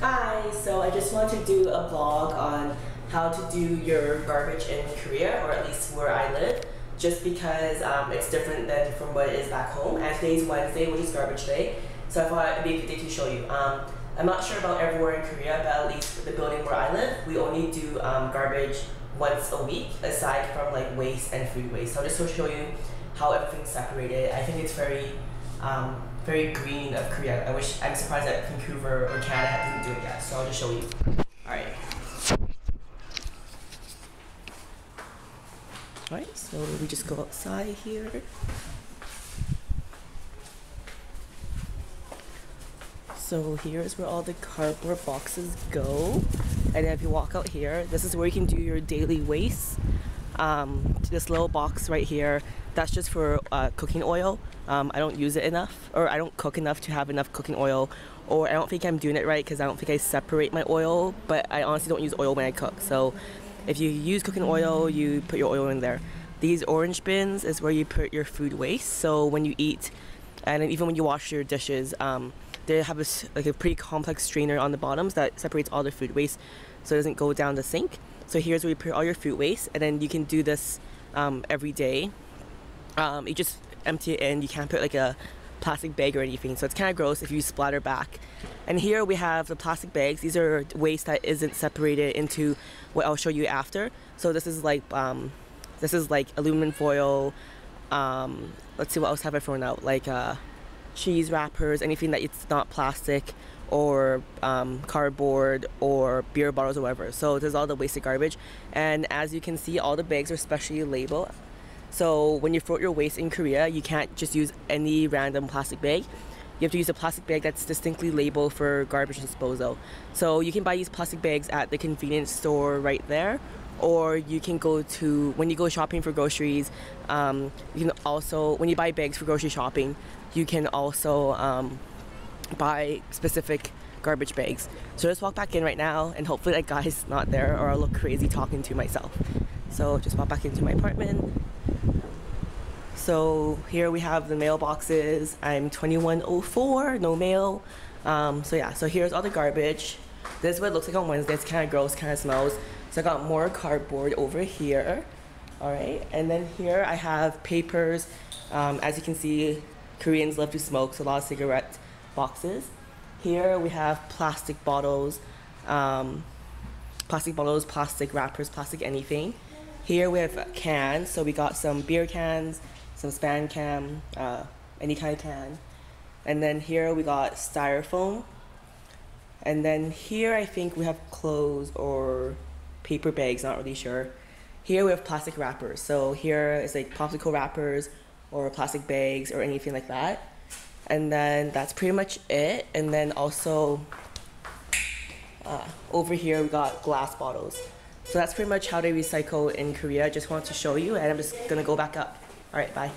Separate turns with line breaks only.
Hi, so I just want to do a blog on how to do your garbage in Korea, or at least where I live, just because um, it's different than from what it is back home. And today's Wednesday, which is garbage day, so I thought it'd be a good day to show you. Um, I'm not sure about everywhere in Korea, but at least the building where I live, we only do um, garbage once a week, aside from like waste and food waste. So I'll just to show you how everything's separated. I think it's very um, very green of Korea. I wish I'm surprised that Vancouver or Canada didn't do it yet. So I'll just show you. All right. All right. So we just go outside here. So here's where all the cardboard boxes go. And if you walk out here, this is where you can do your daily waste. Um, this little box right here, that's just for uh, cooking oil. Um, I don't use it enough, or I don't cook enough to have enough cooking oil, or I don't think I'm doing it right because I don't think I separate my oil, but I honestly don't use oil when I cook. So if you use cooking oil, you put your oil in there. These orange bins is where you put your food waste. So when you eat, and even when you wash your dishes, um, they have a, like a pretty complex strainer on the bottoms that separates all the food waste so it doesn't go down the sink. So here's where you put all your food waste and then you can do this um, every day. Um, you just empty it in, you can't put like a plastic bag or anything so it's kind of gross if you splatter back. And here we have the plastic bags. These are waste that isn't separated into what I'll show you after. So this is like um, this is like aluminum foil. Um, let's see what else have I thrown out like uh, cheese wrappers, anything that it's not plastic or um, cardboard or beer bottles or whatever. So there's all the wasted garbage. And as you can see, all the bags are specially labeled. So when you throw your waste in Korea, you can't just use any random plastic bag. You have to use a plastic bag that's distinctly labeled for garbage disposal. So you can buy these plastic bags at the convenience store right there, or you can go to when you go shopping for groceries. Um, you can also when you buy bags for grocery shopping, you can also um, buy specific garbage bags. So just walk back in right now, and hopefully that guy's not there, or I'll look crazy talking to myself. So just walk back into my apartment. So here we have the mailboxes. I'm 2104, no mail. Um, so yeah, so here's all the garbage. This is what it looks like on Wednesday. It's kind of gross, kind of smells. So I got more cardboard over here. All right, and then here I have papers. Um, as you can see, Koreans love to smoke, so a lot of cigarette boxes. Here we have plastic bottles, um, plastic bottles, plastic wrappers, plastic anything. Here we have cans, so we got some beer cans, some Spam can, uh, any kind of can. And then here we got styrofoam. And then here I think we have clothes or paper bags, not really sure. Here we have plastic wrappers. So here is like popsicle wrappers or plastic bags or anything like that. And then that's pretty much it. And then also uh, over here we got glass bottles. So that's pretty much how they recycle in Korea. I just wanted to show you and I'm just gonna go back up. All right, bye.